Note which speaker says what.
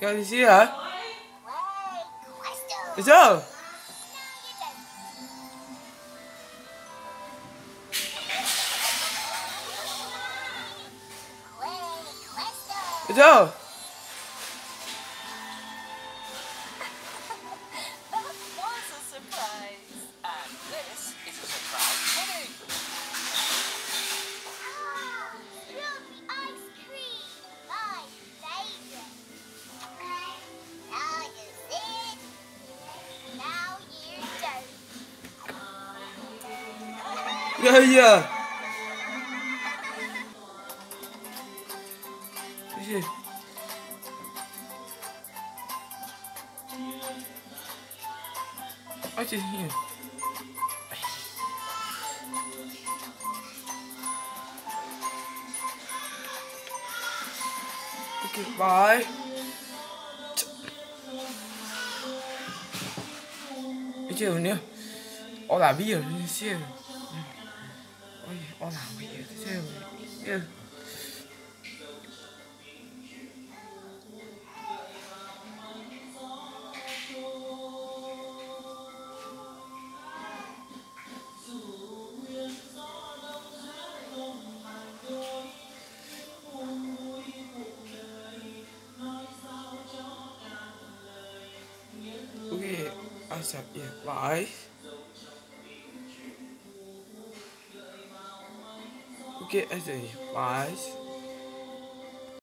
Speaker 1: Thì gì hả? Được chưa? Được chưa?
Speaker 2: Yeah, yeah. I just
Speaker 1: hear. Goodbye. Cái chiều nữa. Ó là biết. 네요. 어, 나 미요. 씨. Ôi, o làm cái gì thế sao? Yeah. Okay, I said yeah, bye. Okay, I say bye.